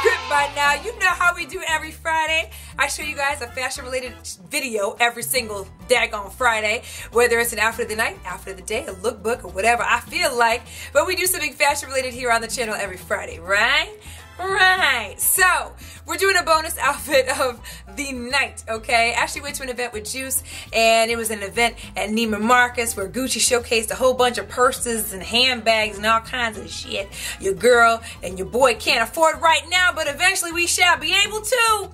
script by now. You know how we do every Friday. I show you guys a fashion related video every single daggone Friday, whether it's an outfit of the night, outfit of the day, a lookbook, or whatever I feel like. But we do something fashion related here on the channel every Friday, right? Right. So, we're doing a bonus outfit of the night, okay? Ashley went to an event with Juice, and it was an event at Neiman Marcus where Gucci showcased a whole bunch of purses and handbags and all kinds of shit your girl and your boy can't afford right now, but eventually we shall be able to.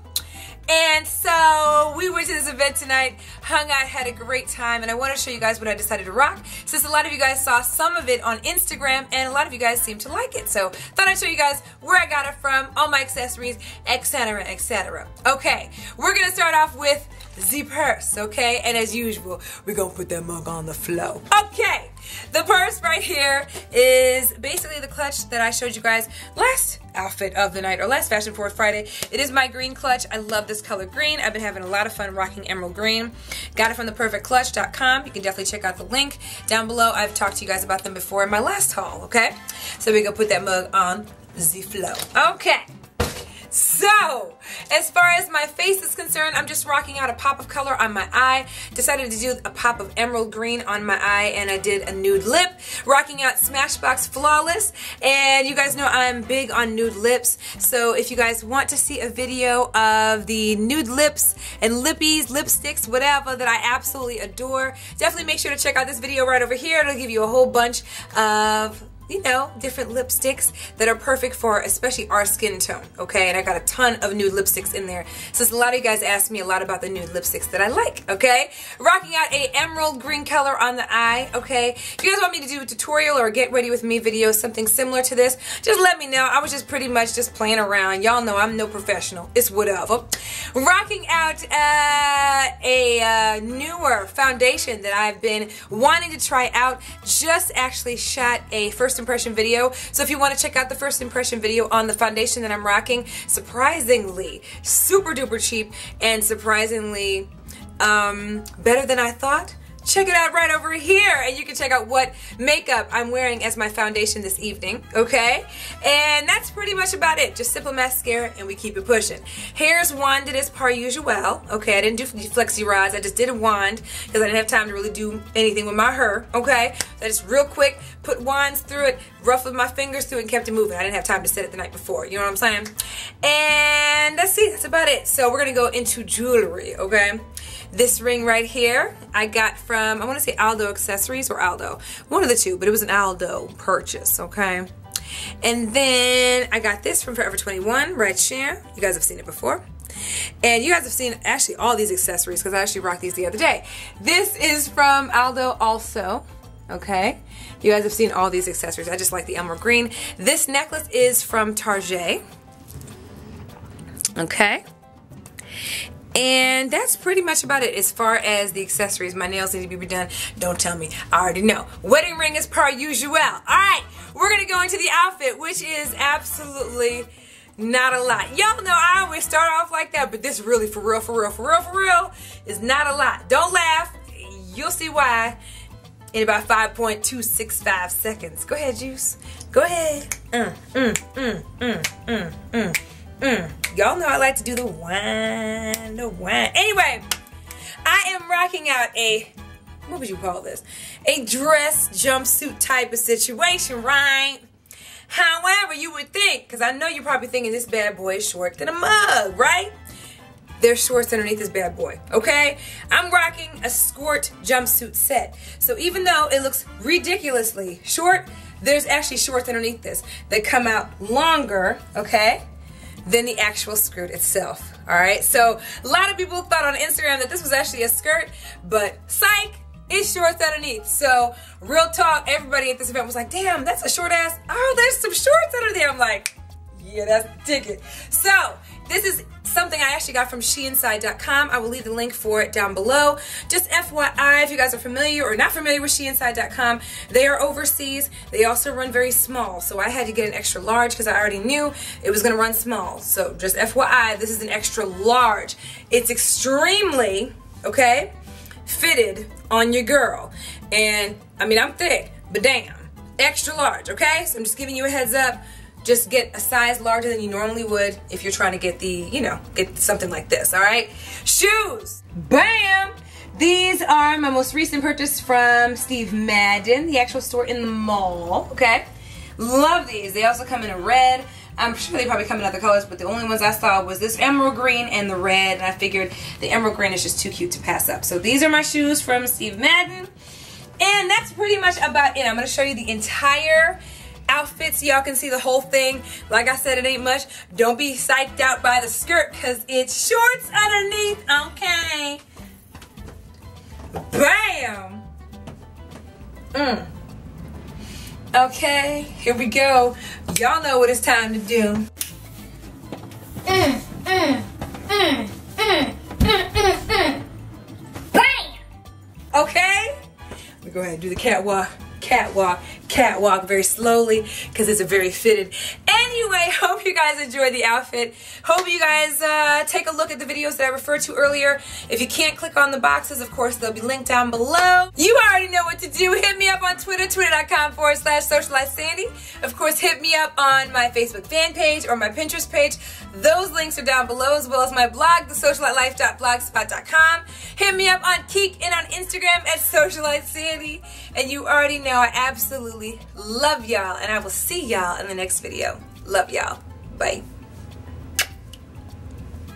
And so we went to this event tonight, hung out, had a great time, and I want to show you guys what I decided to rock since a lot of you guys saw some of it on Instagram and a lot of you guys seem to like it. So thought I'd show you guys where I got it from, all my accessories, etc., etc. Okay, we're going to start off with the purse, okay? And as usual, we're gonna put that mug on the flow. Okay, the purse right here is basically the clutch that I showed you guys last outfit of the night or last Fashion Forward Friday. It is my green clutch. I love this color green. I've been having a lot of fun rocking emerald green. Got it from theperfectclutch.com. You can definitely check out the link down below. I've talked to you guys about them before in my last haul, okay? So we go put that mug on the flow. Okay. So, as far as my face is concerned, I'm just rocking out a pop of color on my eye. Decided to do a pop of emerald green on my eye and I did a nude lip. Rocking out Smashbox Flawless. And you guys know I'm big on nude lips. So if you guys want to see a video of the nude lips and lippies, lipsticks, whatever that I absolutely adore, definitely make sure to check out this video right over here. It'll give you a whole bunch of you know, different lipsticks that are perfect for especially our skin tone, okay? And I got a ton of nude lipsticks in there since a lot of you guys asked me a lot about the nude lipsticks that I like, okay? Rocking out a emerald green color on the eye, okay? If you guys want me to do a tutorial or get ready with me video, something similar to this, just let me know. I was just pretty much just playing around. Y'all know I'm no professional. It's whatever. Rocking out uh, a uh, newer foundation that I've been wanting to try out. Just actually shot a first impression video. So if you want to check out the first impression video on the foundation that I'm rocking, surprisingly super duper cheap and surprisingly um, better than I thought check it out right over here. And you can check out what makeup I'm wearing as my foundation this evening okay? And that's pretty much about it. Just simple mascara and we keep it pushing. Here's wanded as par usual okay? I didn't do flexi rods. I just did a wand because I didn't have time to really do anything with my hair okay? So I just real quick put wands through it ruffled my fingers through it and kept it moving. I didn't have time to set it the night before. You know what I'm saying? And that's it. That's about it. So we're gonna go into jewelry okay? This ring right here, I got from, I want to say Aldo Accessories or Aldo. One of the two, but it was an Aldo purchase, okay? And then I got this from Forever 21 right here. You guys have seen it before. And you guys have seen actually all these accessories because I actually rocked these the other day. This is from Aldo also. Okay. You guys have seen all these accessories. I just like the emerald green. This necklace is from Target. Okay. And that's pretty much about it as far as the accessories. My nails need to be redone. Don't tell me. I already know. Wedding ring is per usual. Alright, we're going to go into the outfit, which is absolutely not a lot. Y'all know I always start off like that, but this really, for real, for real, for real, for real, is not a lot. Don't laugh. You'll see why in about 5.265 seconds. Go ahead, Juice. Go ahead. Mm, mm, mm, mm, mm, mm. Mm, y'all know I like to do the wine, the wine. Anyway, I am rocking out a, what would you call this? A dress jumpsuit type of situation, right? However, you would think, because I know you're probably thinking this bad boy is short than a mug, right? There's shorts underneath this bad boy, okay? I'm rocking a skirt jumpsuit set. So even though it looks ridiculously short, there's actually shorts underneath this that come out longer, okay? Than the actual skirt itself. All right, so a lot of people thought on Instagram that this was actually a skirt, but psych, it's shorts underneath. So real talk, everybody at this event was like, damn, that's a short ass, oh, there's some shorts under there. I'm like, yeah, that's the ticket. So this is something I actually got from SheInside.com. I will leave the link for it down below. Just FYI, if you guys are familiar or not familiar with SheInside.com, they are overseas. They also run very small, so I had to get an extra large because I already knew it was going to run small. So just FYI, this is an extra large. It's extremely, okay, fitted on your girl. And, I mean, I'm thick, but damn, extra large, okay? So I'm just giving you a heads up just get a size larger than you normally would if you're trying to get the, you know, get something like this, all right? Shoes, bam! These are my most recent purchase from Steve Madden, the actual store in the mall, okay? Love these. They also come in a red. I'm sure they probably come in other colors, but the only ones I saw was this emerald green and the red, and I figured the emerald green is just too cute to pass up. So these are my shoes from Steve Madden, and that's pretty much about it. I'm going to show you the entire outfit so y'all can see the whole thing. Like I said, it ain't much. Don't be psyched out by the skirt because it's shorts underneath, okay? Bam! Mm. Okay, here we go. Y'all know what it's time to do. Mm, mm, mm, mm, mm, mm, mm. Bam! Okay? Let me go ahead and do the catwalk catwalk, catwalk very slowly because it's a very fitted. Anyway, hope you guys enjoyed the outfit. Hope you guys uh, take a look at the videos that I referred to earlier. If you can't click on the boxes, of course, they'll be linked down below. You already know what to do. Hit me up on Twitter, twitter.com forward slash socialite Sande. Of course, hit me up on my Facebook fan page or my Pinterest page. Those links are down below as well as my blog, thesocialitelife.blogspot.com. Hit me up on Keek and on Instagram at Socialite Sande. And you already know I absolutely love y'all. And I will see y'all in the next video. Love y'all. Bye.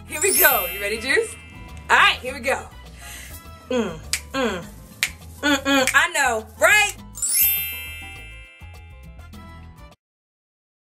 Here we go. You ready, Juice? All right, here we go. Mm, mm, mm, mm. I know, right?